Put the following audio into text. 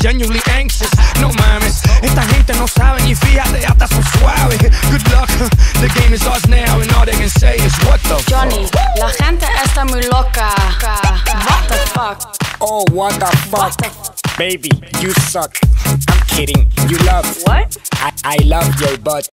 I'm genuinely anxious. No mames, esta gente no sabe ni fíjate, hasta son suaves. Good luck, the game is ours now, and all they can say is what the Johnny, la gente está muy loca. What the fuck? Oh, what the fuck? Baby, you suck. I'm kidding. You love. What? I, I love your butt.